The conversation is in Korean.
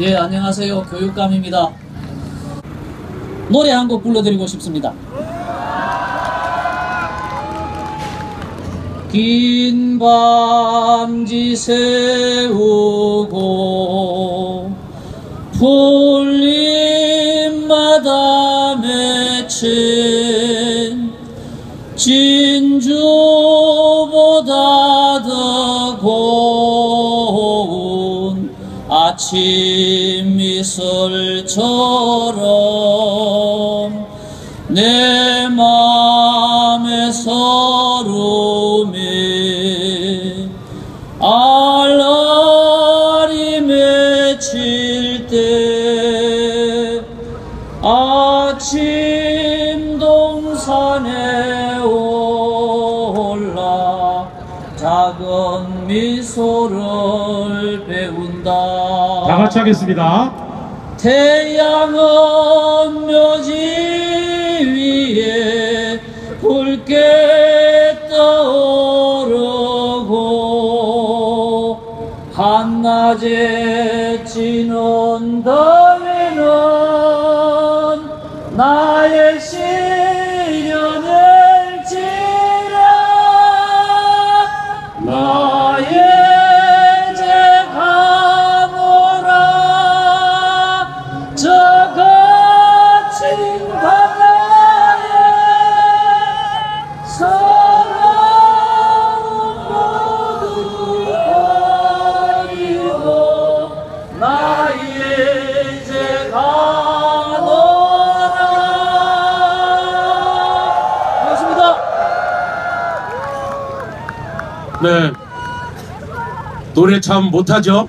예, 안녕하세요. 교육감입니다. 노래 한 곡 불러드리고 싶습니다. 긴 밤지 세우고 풀잎마다 맺힌 진주보다 더 고운 아침 미술처럼 내 맘에 서름이 알알이 맺힐 때 아침 동산에 올라 작은 미소를 배운다 다 같이 하겠습니다. 태양은 묘지 위에 붉게 떠오르고 한낮에 지는 더위는 나의 시련을 네. 노래 참 못하죠?